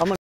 I'm gonna